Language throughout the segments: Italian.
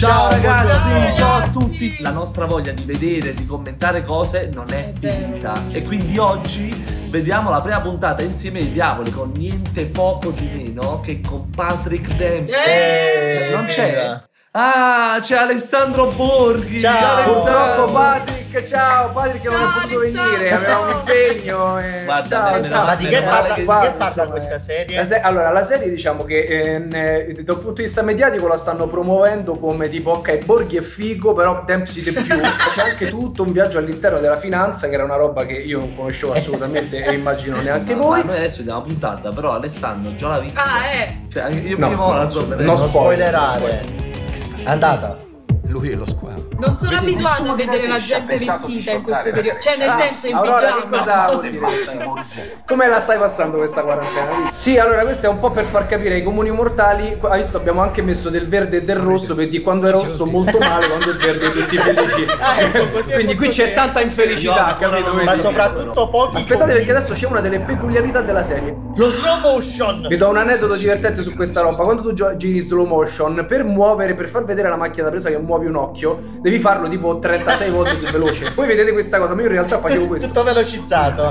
Ciao ragazzi, buongiorno. ciao a tutti. La nostra voglia di vedere, di commentare cose non è finita. E quindi oggi vediamo la prima puntata insieme ai diavoli con niente poco di meno che con Patrick Dempsey. Non c'è? Ah, c'è Alessandro Borghi. Ciao. Alessandro. Purtroppo Patrick, ciao, Patrick non è Ciao, potuto Alessandro. venire, aveva un impegno. E... Guarda, ciao, bene, ciao. Ma di che parla, che- di guarda, che parla insomma, questa serie? La se- allora, la serie diciamo che ehm, eh, da un punto di vista mediatico la stanno promuovendo come tipo, ok, Borghi è figo, però Dempsey di più. C'è anche tutto un viaggio all'interno della finanza, che era una roba che io non conoscevo assolutamente e immagino neanche Ma- voi. ma noi adesso vediamo la puntata, però Alessandro già l'ha vista. Ah, eh. Cioè, io No, prima no, la so non non spoiler. spoilerare. È andata. Lui è lo squalo. Non sono Vedi, abituata a vedere la gente vestita in questo periodo. Cioè, nel Ah, senso in che pigiama. cosa vuol dire questa? Come la stai passando questa quarantena? Sì, allora questo è un po' per far capire ai comuni mortali. Hai visto, abbiamo anche messo del verde e del rosso per dire quando è rosso molto male, quando è verde tutti felici. Ah, ecco, Quindi qui c'è tanta infelicità, capito? Ma soprattutto pochi. Aspettate perché adesso c'è una delle peculiarità della serie. Lo slow motion. Vi do un aneddoto divertente su questa roba. Quando tu giri slow motion, per muovere, per far vedere la macchina da presa che muovi un occhio, devi farlo tipo 36 volte più veloce. Voi vedete questa cosa, ma io in realtà facevo questo. Tutto velocizzato.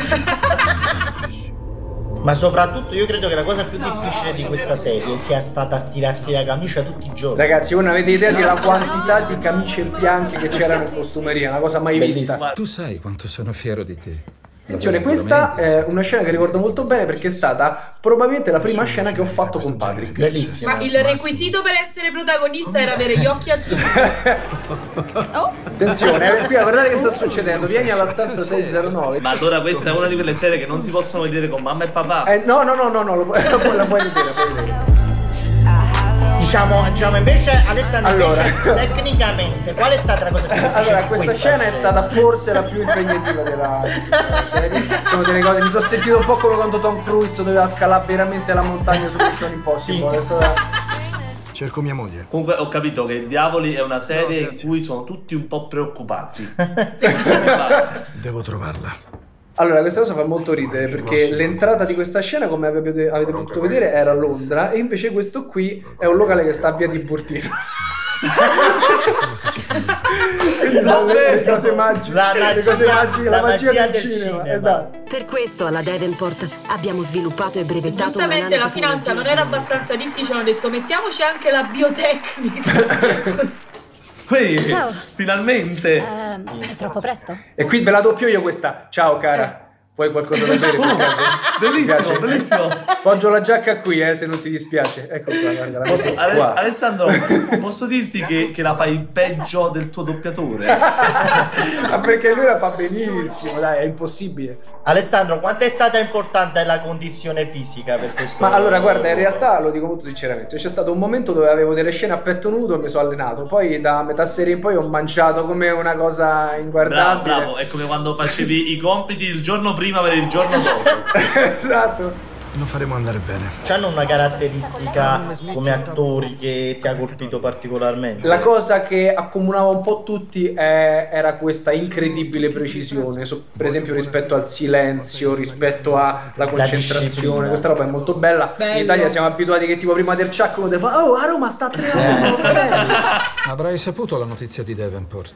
Ma soprattutto io credo che la cosa più difficile di questa serie sia stata stirarsi la camicia tutti i giorni. Ragazzi, voi non avete idea della quantità di camicie bianche che c'erano in costumeria, una cosa mai Bellissimo. vista. Tu sai quanto sono fiero di te. Attenzione, questa è una scena che ricordo molto bene perché è stata probabilmente la prima scena che ho fatto con Patrick. Bellissimo. Ma il requisito per essere protagonista era avere gli occhi azzurri. Oh, Attenzione, eh, qui guardate che sta succedendo. Vieni alla stanza 609. Ma allora questa è una di quelle serie che non si possono vedere con mamma e papà. Eh, no, no, no, no, no, la puoi vedere, la puoi vedere. Diciamo, diciamo invece Alessandro Allora. invece, tecnicamente qual è stata la cosa più difficile Allora, di questa scena è stata forse la più impegnativa della, serie. Sono delle cose, mi sono sentito un po' come quando Tom Cruise doveva scalare veramente la montagna su Mission Impossible. Sì. È stata- Cerco mia moglie. Comunque ho capito che Diavoli è una serie in cui sono tutti un po' preoccupati. Devo trovarla. Allora, questa cosa fa molto ridere perché l'entrata di questa scena, come avete, avete potuto vedere, era a Londra e invece questo qui è un locale che sta a via di Burtino. Quindi sono le cose magiche, La le cose magia- magiche, la, la magia, magia del, del cinema. cinema. Esatto. Per questo alla Davenport abbiamo sviluppato e brevettato Giustamente la finanza non era abbastanza difficile, hanno detto mettiamoci anche la biotecnica. Qui, Ciao. finalmente. Ehm, è troppo presto? E qui ve la doppio io questa. Ciao cara. Vuoi qualcosa da bere? caso? Bellissimo, bellissimo. Poggio la giacca qui, eh, se non ti dispiace. Ecco qua, guarda. Posso- qua. Alessandro, posso dirti che, che la fai peggio del tuo doppiatore? Ma perché lui la fa benissimo, dai, è impossibile. Alessandro, quanto è stata importante la condizione fisica per questo? Ma allora, guarda, in realtà lo dico molto sinceramente. C'è stato un momento dove avevo delle scene a petto nudo e mi sono allenato. Poi da metà serie in poi ho mangiato come una cosa Bravo, inguardabile. bravo, è come quando facevi i compiti il giorno prima per il giorno dopo. esatto. Lo faremo andare bene. C'hanno una caratteristica come attori che ti ha colpito particolarmente? La cosa che accomunava un po' tutti è- era questa incredibile precisione, so- per esempio rispetto al silenzio, rispetto alla concentrazione, questa roba è molto bella. Bello. In Italia siamo abituati che tipo prima del ciak uno deve fare Oh, a Roma sta tremando! Avrai saputo la notizia di Davenport.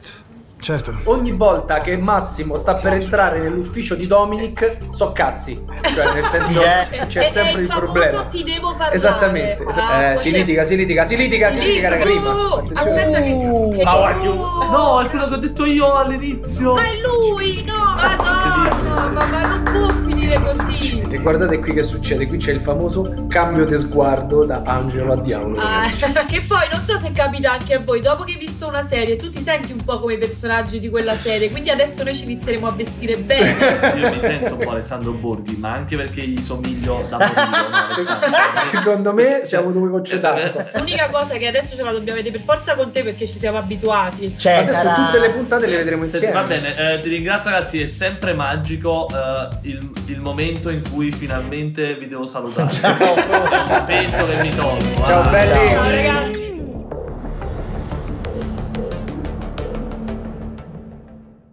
Certo. Ogni volta che Massimo sta per entrare nell'ufficio di Dominic, so cazzi. Cioè, nel senso, Sì, eh. c'è sempre è il famoso problema. ti devo parlare. Esattamente. esa- Ah, eh, si c'è- litiga, si litiga, si litiga, si litiga, raga, prima. Attenzione. Aspetta che, che ma guardi- No, è quello che ho detto io all'inizio. Ma è lui! No, madonna! Ma, ma non può finire così! E guardate qui che succede, qui c'è il famoso cambio di sguardo da angelo a diavolo. Ah, che poi non so se capita anche a voi, dopo che hai visto una serie, tu ti senti un po' come i personaggi di quella serie, quindi adesso noi ci inizieremo a vestire bene. Io mi sento un po' Alessandro Borghi, ma anche perché gli somiglio da morire, no? Secondo me siamo due concetati. L'unica cosa che adesso ce la dobbiamo vedere per forza con te perché ci siamo abituati. Cioè, Adesso sarà... tutte le puntate le vedremo Senti, insieme. va bene, eh, ti ringrazio ragazzi, è sempre magico eh, il, il momento in cui finalmente vi devo salutare. Un peso che mi tolgo. Ciao ah. belli. Ciao ragazzi!